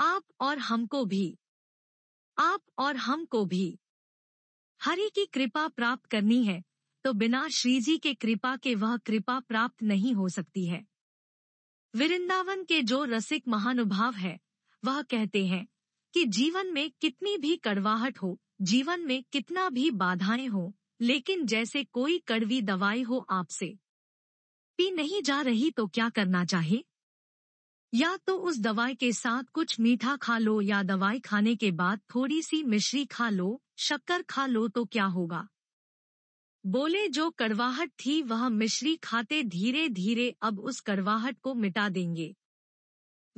आप और हमको भी। आप और हमको भी। हरि की कृपा प्राप्त करनी है तो बिना श्री जी के कृपा के वह कृपा प्राप्त नहीं हो सकती है। वृंदावन के जो रसिक महानुभाव है, वह कहते हैं कि जीवन में कितनी भी कड़वाहट हो, जीवन में कितना भी बाधाएँ हो, लेकिन जैसे कोई कड़वी दवाई हो आपसे। पी नहीं जा रही तो क्या करना चाहिए? या तो उस दवाई के साथ कुछ मीठा खा लो या दवाई खाने के बाद थोड़ी सी मिश्री खा लो, शक्कर खा लो तो क्या होगा? बोले, जो कड़वाहट थी, वह मिश्री खाते धीरे धीरे अब उस कड़वाहट को मिटा देंगे।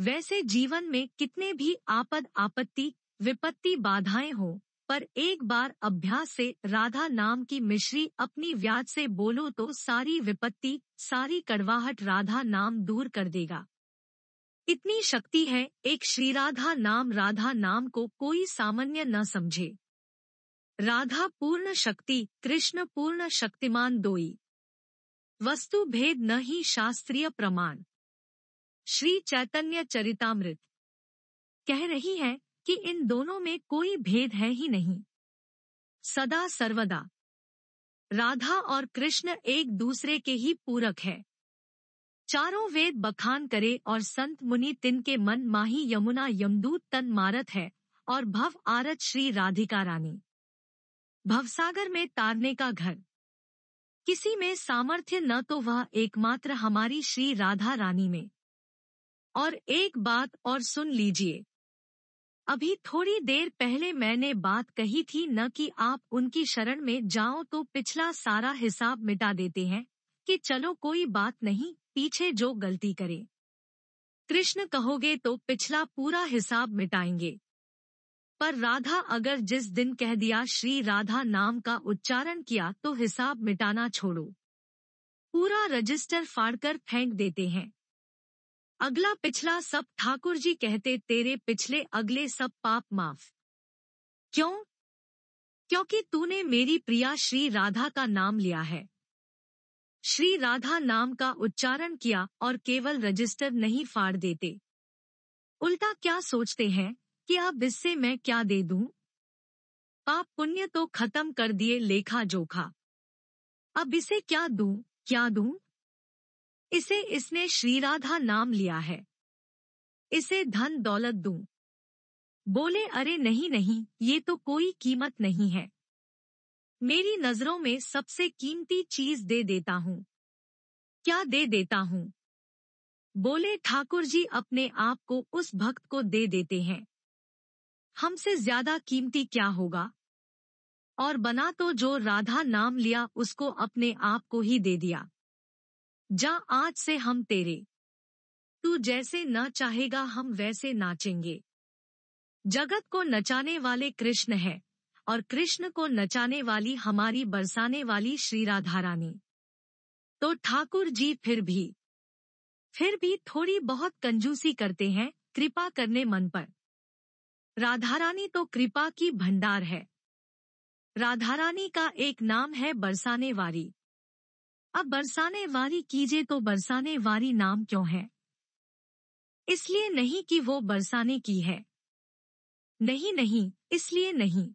वैसे जीवन में कितने भी आपद आपत्ति, विपत्ति बाधाएँ हो, पर एक बार अभ्यास से राधा नाम की मिश्री अपनी व्याज से बोलो तो सारी विपत्ति, सारी कड़वाहट राधा नाम दूर कर देगा। इतनी शक्ति है, एक श्री राधा नाम राधा नाम को कोई सामान्य न समझे। राधा पूर्ण शक्ति, कृष्ण पूर्ण शक्तिमान दोई। वस्तु भेद न ही शास्त्रीय प्रमाण। श्री चैतन्य चरितामृत। कह रही है कि इन दोनों में कोई भेद है ही नहीं। सदा सर्वदा। राधा और कृष्ण एक दूसरे के ही पूरक है। चारों वेद बखान करे और संत मुनि तिन के मन माही यमुना यमदूत तन मारत है और भव आरत श्री राधिका रानी। भवसागर में तारने का घर। किसी में सामर्थ्य न तो वह एकमात्र हमारी श्री राधा रानी में। और एक बात और सुन लीजिए। अभी थोड़ी देर पहले मैंने बात कही थी न कि आप उनकी शरण में जाओ तो पिछला सारा हिसाब मिटा देते हैं कि चलो कोई बात नहीं पीछे जो गलती करे। कृष्ण कहोगे तो पिछला पूरा हिसाब मिटाएँगे। पर राधा अगर जिस दिन कह दिया श्री राधा नाम का उच्चारण किया तो हिसाब मिटाना छोड़ो। पूरा रजिस्टर फाड़कर फेंक देते हैं। अगला पिछला सब ठाकुर जी कहते, तेरे पिछले अगले सब पाप माफ़। क्यों? क्योंकि तूने मेरी प्रिया श्री राधा का नाम लिया है। श्री राधा नाम का उच्चारण किया और केवल रजिस्टर नहीं फाड़ देते उल्टा क्या सोचते हैं कि अब इससे मैं क्या दे दूँ? पाप पुण्य तो खत्म कर दिए लेखा जोखा अब इसे क्या दूँ, क्या दूँ? इसे इसने श्री राधा नाम लिया है इसे धन दौलत दूँ। बोले अरे नहीं नहीं ये तो कोई कीमत नहीं है मेरी नज़रों में सबसे कीमती चीज़ दे देता हूँ। क्या दे देता हूँ? बोले, ठाकुर जी अपने आप को उस भक्त को दे देते हैं। हमसे ज़्यादा कीमती क्या होगा? और बना तो जो राधा नाम लिया, उसको अपने आप को ही दे दिया। जा, आज से हम तेरे। तू जैसे न चाहेगा, हम वैसे नाचेंगे। जगत को नचाने वाले कृष्ण है। और कृष्ण को नचाने वाली हमारी बरसाने वाली श्री राधा रानी तो ठाकुर जी फिर भी फिर भी थोड़ी बहुत कंजूसी करते हैं, कृपा करने मन पर। राधा रानी तो कृपा की भंडार है। राधा रानी का एक नाम है बरसाने वारी। अब बरसाने वारी कीजिए तो बरसाने वारी नाम क्यों है? इसलिए नहीं कि वो बरसाने की है। नहीं नहीं, इसलिए नहीं।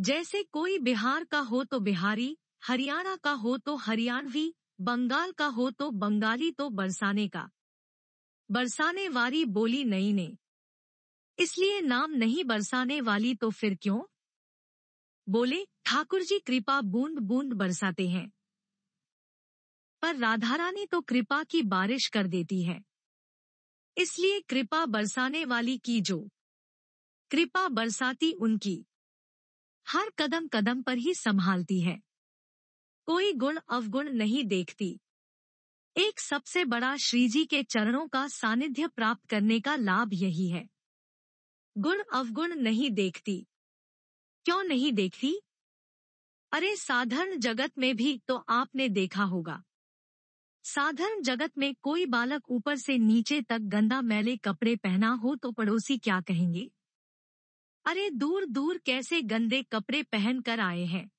जैसे कोई बिहार का हो तो बिहारी, हरियाणा का हो तो हरियाणवी, बंगाल का हो तो बंगाली तो बरसाने का। बरसाने वाली बोली नई ने। इसलिए नाम नहीं बरसाने वाली तो फिर क्यों? बोले, ठाकुर जी कृपा बूंद बूंद बरसाते हैं। पर राधा रानी तो कृपा की बारिश कर देती है। इसलिए कृपा बरसाने वाली की जो? कृपा बरसाती उनकी। हर कदम कदम पर ही संभालती है। कोई गुण अवगुण नहीं देखती। एक सबसे बड़ा श्रीजी के चरणों का सानिध्य प्राप्त करने का लाभ यही है। गुण अवगुण नहीं देखती। क्यों नहीं देखती? अरे साधारण जगत में भी तो आपने देखा होगा। साधारण जगत में कोई बालक ऊपर से नीचे तक गंदा मैले कपड़े पहना हो तो पड़ोसी क्या कहेंगे? अरे दूर दूर कैसे गंदे कपड़े पहन कर आए हैं।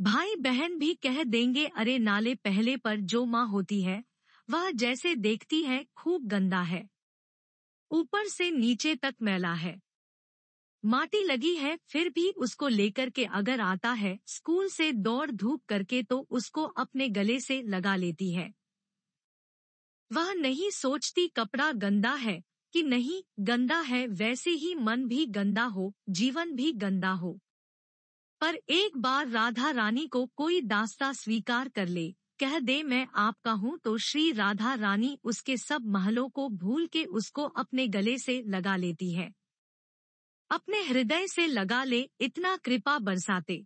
भाई बहन भी कह देंगे, अरे नाले पहले पर जो माँ होती है, वह जैसे देखती है, खूब गंदा है। ऊपर से नीचे तक मैला है। माटी लगी है, फिर भी उसको लेकर के अगर आता है, स्कूल से दौड़ धूप करके तो उसको अपने गले से लगा लेती है। वह नहीं सोचती कपड़ा गंदा है कि नहीं, गंदा है, वैसे ही मन भी गंदा हो, जीवन भी गंदा हो। पर एक बार राधा रानी को कोई दास्ता स्वीकार कर ले, कह दे, मैं आपका हूँ तो श्री राधा रानी उसके सब महलों को भूल के उसको अपने गले से लगा लेती है। अपने हृदय से लगा ले, इतना कृपा बरसाते।